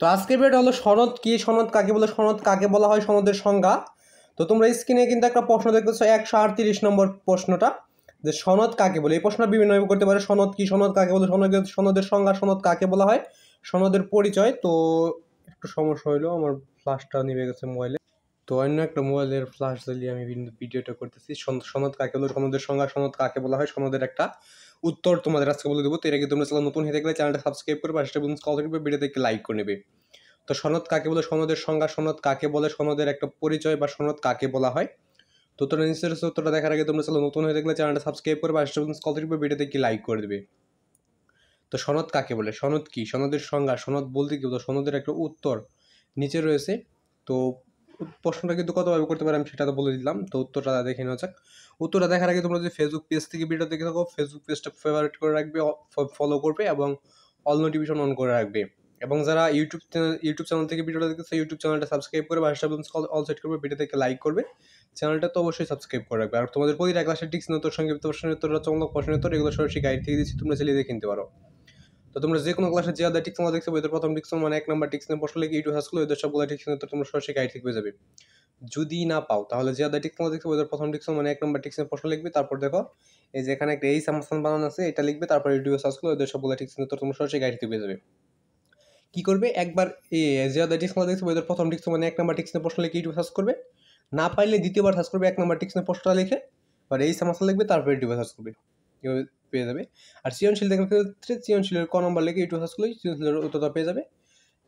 তো আজকের ভিডিওটা হলো সনদ কি, সনদ কাকে বলে, সনদ কাকে বলা হয়, সনদের সংজ্ঞা। তো তোমরা স্ক্রিনে কিন্তু একটা প্রশ্ন দেখতেছো, একশো আটত্রিশ নম্বর প্রশ্নটা, যে সনদ কাকে বলে? এই প্রশ্ন বিভিন্নভাবে করতে পারে, সনদ কি, সনদ কাকে বলে সনদ সনদের সংজ্ঞা, সনদ কাকে বলা হয়, সনদের পরিচয়। তো একটু সমস্যা হইল, আমার ফ্লাশটা নিভে গেছে মোবাইলে তো অন্য একটা মোবাইলের ফ্ল্যাশ জ্বালিয়ে আমি ভিডিওটা করতেছি। সন- সনদ কাকে বলে? সনদের সংজ্ঞা, সনদ কাকে বলা হয়? সনদের একটা উত্তর তোমাদের আজকে বলে দেবো। তো এর আগে তোমরা চ্যানেল নতুন হয়ে থাকলে চ্যানেলটা সাবস্ক্রাইব করে পাশে বলুন কল করবে ভিডিওতে একটি লাইক করে নেবে। তো সনদ কাকে বলে? সনদের সংজ্ঞা, সনদ কাকে বলে? সনদের একটা পরিচয় বা সনদ কাকে বলা হয়? তো তোমরা নিশ্চয় উত্তরটা দেখার আগে তোমরা চ্যানেল নতুন হয়ে থাকলে চ্যানেলটা সাবস্ক্রাইব করে পাশে বলুন কল করবে ভিডিওতে একটি লাইক করে দেবে। তো সনদ কাকে বলে? সনদ কি? সনদের সংজ্ঞা, সনদ বলতে কি তো সনদের একটা উত্তর নিচে রয়েছে। তো প্রশ্নটা কিন্তু কতভাবে করতে পারে আমি সেটা তো বলে দিলাম, তো উত্তরটা দেখে নেওয়া যাক। উত্তরটা দেখার আগে তোমরা যদি ফেসবুক পেজ থেকে ভিডিও দেখে থাকো ফেসবুক পেজটা ফেভারিট করে রাখবে ফলো করবে এবং অল নোটিফিকেশন অন করে রাখবে। এবং যারা ইউটিউব চ্যানেল ইউটিউব চ্যানেল থেকে ভিডিওটা দেখতেছে ইউটিউব চ্যানেলটা সাবস্ক্রাইব করে বাসটা অল সেট করবে ভিডিও থেকে লাইক করবে। চ্যানেলটা তো অবশ্যই সাবস্ক্রাইব করে রাখবে। আর তোমাদের প্রতিটা ক্লাসের টিক্স নতুন সংক্ষিপ্ত প্রশ্নের উত্তর চমক প্রশ্নের উত্তর, এগুলো সরাসরি গাইড থেকে দিচ্ছি, তোমরা চালিয়ে দেখে নিতে পারো। তো তোমরা যে কোনো ক্লাসে যে আদার টিক্স তোমরা দেখছ ওদের প্রথম টিক্স মানে এক নাম্বার টিক্স নিয়ে প্রশ্ন লিখে ইউটিউব হাসলো ওদের সবগুলো টিক্স উত্তর তোমরা সরাসরি গাইড থেকে যাবে। যদি না পাও, তাহলে যে আদার টিক্স তোমরা দেখছ ওদের প্রথম টিক্স মানে এক নাম্বার টিক্স নিয়ে প্রশ্ন লিখবে, তারপর দেখো এই যে এখানে একটা এই সামসান বানানো আছে, এটা লিখবে, তারপর ইউটিউবে করলে ওদের সবগুলো টিক্স উত্তর তোমরা সরাসরি গাইড থেকে যাবে। কি করবে? একবার এই যে আদার টিক্স তোমরা দেখছ ওদের প্রথম টিক্স মানে এক নাম্বার টিক্স নিয়ে প্রশ্ন লিখে ইউটিউব সার্চ করবে? না পাইলে দ্বিতীয়বার সার্চ করবে, এক নাম্বার টিক্স নিয়ে প্রশ্নটা লিখে আর এই সামসান লিখবে, তারপর ইউটিউবে সার্চ করবে। পেয়ে যাবে। আর সৃজনশীল দেখার ক্ষেত্রে সৃজনশীলের ক নম্বর লিখে ইউটিউব সার্চ করলে সৃজনশীলের উত্তরটা পেয়ে যাবে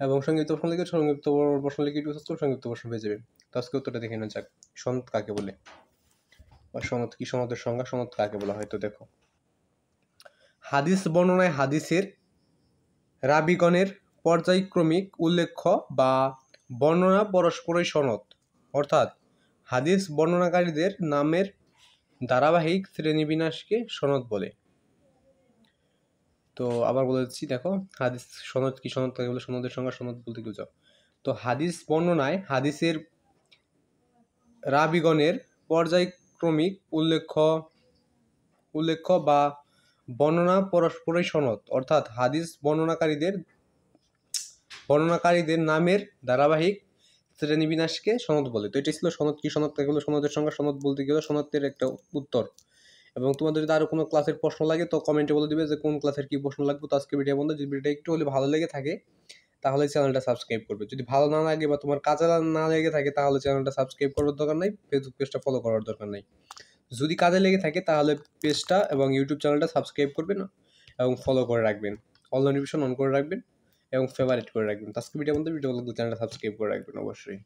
এবং সংযুক্ত প্রশ্ন লিখে সংযুক্ত প্রশ্ন লিখে ইউটিউব সার্চ করলে সংযুক্ত প্রশ্ন পেয়ে যাবে। তো আজকে উত্তরটা দেখে নেওয়া যাক, সনদ কাকে বলে? বা সনদ কি? সনদের সংজ্ঞা, সনদ কাকে বলা হয়তো দেখো। হাদিস বর্ণনায় হাদিসের রাবিগণের পর্যায়ক্রমিক উল্লেখ্য বা বর্ণনা পরস্পরই সনদ। অর্থাৎ হাদিস বর্ণনাকারীদের নামের ধারাবাহিক শ্রেণীবিন্যাসকে সনদ বলে। তো আবার বলে দিচ্ছি, দেখো, হাদিস সনদ কি সনদ কাকে বলে? সনদের সংজ্ঞা সনদ বলতে কি তো হাদিস বর্ণনায় হাদিসের রাবিগণের পর্যায়ক্রমিক উল্লেখ্য উল্লেখ্য বা বর্ণনা পরস্পরই সনদ। অর্থাৎ হাদিস বর্ণনাকারীদের বর্ণনাকারীদের নামের ধারাবাহিক শ্রেণীবিন্যাসকে সনদ বলে। তো এটি ছিল সনদ কি সনদ কাকে বলে? সনদের সংজ্ঞা সনদ বলতে গেলে সনদের একটা উত্তর। এবং তোমাদের যদি আরও কোনো ক্লাসের প্রশ্ন লাগে, তো কমেন্টে বলে দিবে যে কোন ক্লাসের কী প্রশ্ন লাগবে। তো আজকে ভিডিও বন্ধু। যদি ভিডিওটা একটু হলে ভালো লেগে থাকে, তাহলে চ্যানেলটা সাবস্ক্রাইব করবে। যদি ভালো না লাগে বা তোমার কাজে না লেগে থাকে, তাহলে চ্যানেলটা সাবস্ক্রাইব করার দরকার নেই ফেসবুক পেজটা ফলো করার দরকার নেই। যদি কাজে লেগে থাকে, তাহলে পেজটা এবং ইউটিউব চ্যানেলটা সাবস্ক্রাইব করবেন এবং ফলো করে রাখবেন। অল নোটিফিকেশন অন করে রাখবেন এবং ফেভারিট করে রাখবেন। আজকে ভিডিও বন্ধু ভিডিও চ্যানেলটা সাবস্ক্রাইব করে রাখবেন অবশ্যই।